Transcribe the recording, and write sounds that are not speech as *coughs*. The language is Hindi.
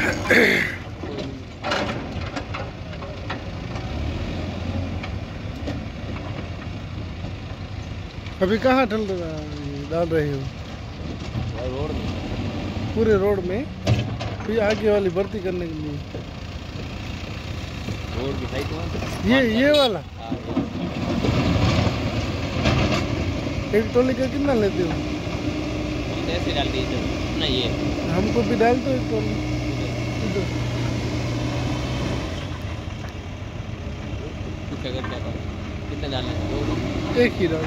*coughs* अभी कहाँ डल डाल रहे हो? रोड में पूरे रोड में? फिर आगे वाली भर्ती करने के लिए? रोड दिखाई तो ये ये वाला? एक टोली का कितना लेते हो? ऐसे डाल दीजिए ना ये हमको भी डाल दो एक टोली कितने डालना है एक ही डाल